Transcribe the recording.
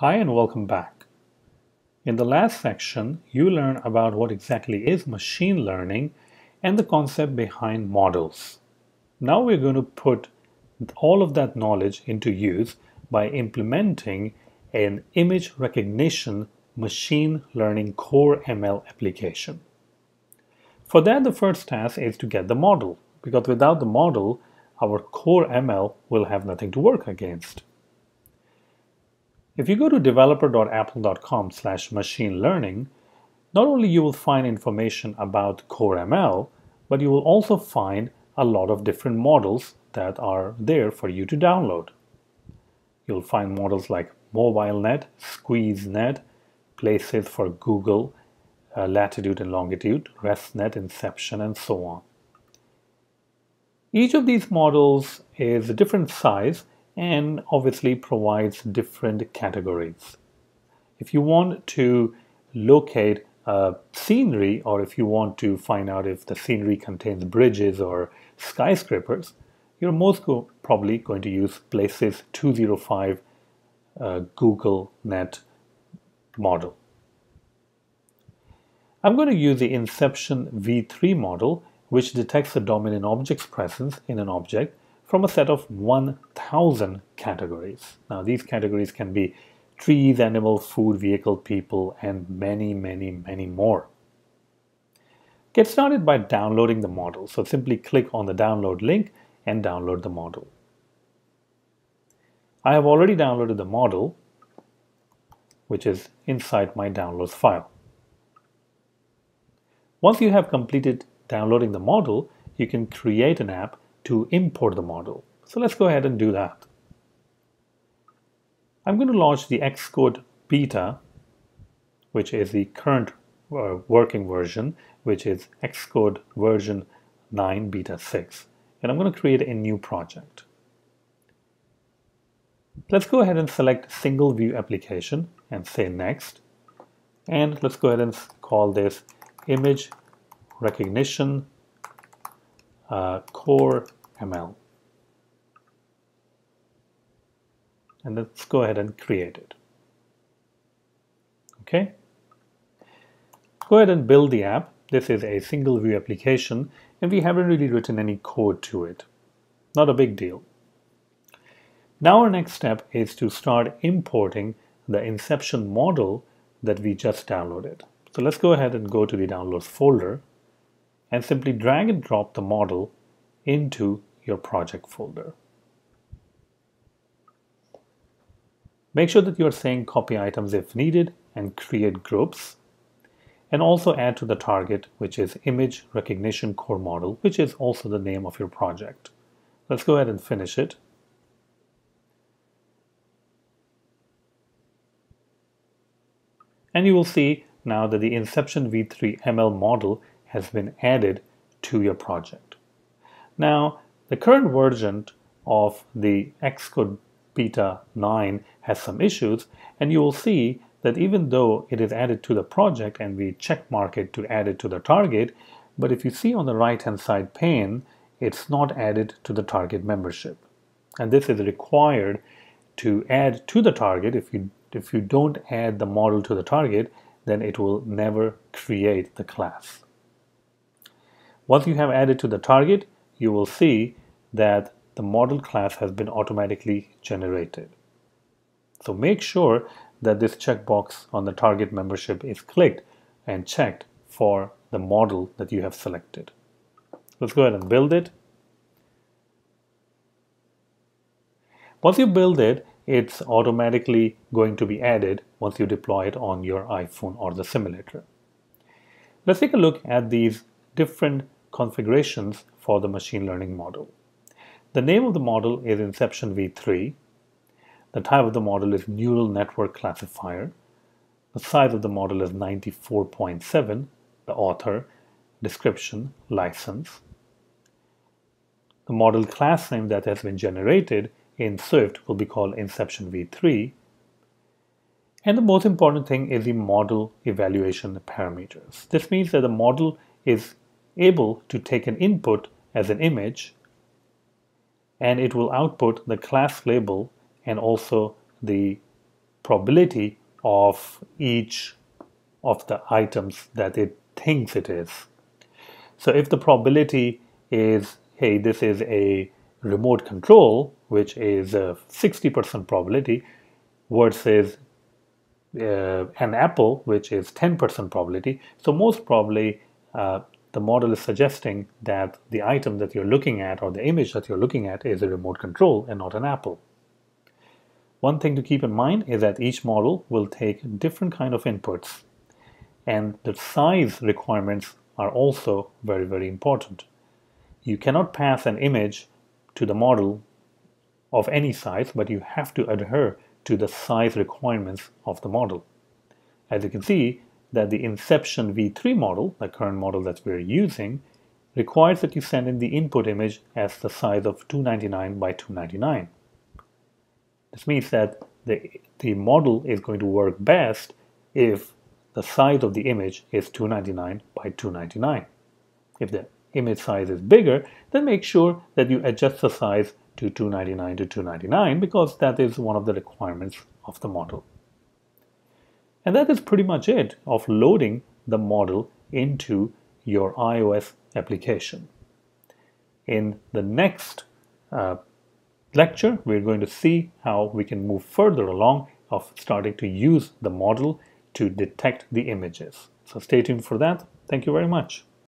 Hi and welcome back. In the last section, you learned about what exactly is machine learning and the concept behind models. Now we're going to put all of that knowledge into use by implementing an image recognition machine learning core ML application. For that, the first task is to get the model, because without the model, our core ML will have nothing to work against. If you go to developer.apple.com slash machine learning, not only you will find information about Core ML, but you will also find a lot of different models that are there for you to download. You'll find models like MobileNet, SqueezeNet, Places for Google, uh, Latitude and Longitude, ResNet, Inception, and so on. Each of these models is a different size and obviously provides different categories. If you want to locate a scenery or if you want to find out if the scenery contains bridges or skyscrapers, you're most go probably going to use Places 205 uh, Google Net model. I'm going to use the Inception v3 model, which detects the dominant object's presence in an object from a set of 1,000 categories. Now, these categories can be trees, animal, food, vehicle, people, and many, many, many more. Get started by downloading the model. So simply click on the download link and download the model. I have already downloaded the model, which is inside my downloads file. Once you have completed downloading the model, you can create an app to import the model. So let's go ahead and do that. I'm going to launch the Xcode beta, which is the current uh, working version, which is Xcode version 9 beta 6. And I'm going to create a new project. Let's go ahead and select single view application and say next. And let's go ahead and call this image recognition uh, core ML. And let's go ahead and create it. Okay. Go ahead and build the app. This is a single view application and we haven't really written any code to it. Not a big deal. Now our next step is to start importing the Inception model that we just downloaded. So let's go ahead and go to the downloads folder and simply drag and drop the model into your project folder. Make sure that you are saying copy items if needed and create groups and also add to the target which is image recognition core model which is also the name of your project. Let's go ahead and finish it. And you will see now that the Inception v3 ML model has been added to your project. Now, the current version of the Xcode Beta 9 has some issues, and you will see that even though it is added to the project and we check mark it to add it to the target, but if you see on the right hand side pane, it's not added to the target membership. And this is required to add to the target. If you, if you don't add the model to the target, then it will never create the class. Once you have added to the target, you will see that the model class has been automatically generated. So make sure that this checkbox on the target membership is clicked and checked for the model that you have selected. Let's go ahead and build it. Once you build it, it's automatically going to be added once you deploy it on your iPhone or the simulator. Let's take a look at these different configurations for the machine learning model. The name of the model is Inception v3. The type of the model is Neural Network Classifier. The size of the model is 94.7. The author, description, license. The model class name that has been generated in Swift will be called Inception v3. And the most important thing is the model evaluation parameters. This means that the model is able to take an input as an image and it will output the class label and also the probability of each of the items that it thinks it is. So if the probability is, hey, this is a remote control, which is a 60% probability, versus uh, an apple, which is 10% probability. So most probably, uh, the model is suggesting that the item that you're looking at or the image that you're looking at is a remote control and not an apple. One thing to keep in mind is that each model will take different kind of inputs and the size requirements are also very, very important. You cannot pass an image to the model of any size, but you have to adhere to the size requirements of the model. As you can see, that the Inception v3 model, the current model that we're using, requires that you send in the input image as the size of 299 by 299. This means that the, the model is going to work best if the size of the image is 299 by 299. If the image size is bigger, then make sure that you adjust the size to 299 to 299 because that is one of the requirements of the model. And that is pretty much it of loading the model into your iOS application. In the next uh, lecture, we're going to see how we can move further along of starting to use the model to detect the images. So stay tuned for that. Thank you very much.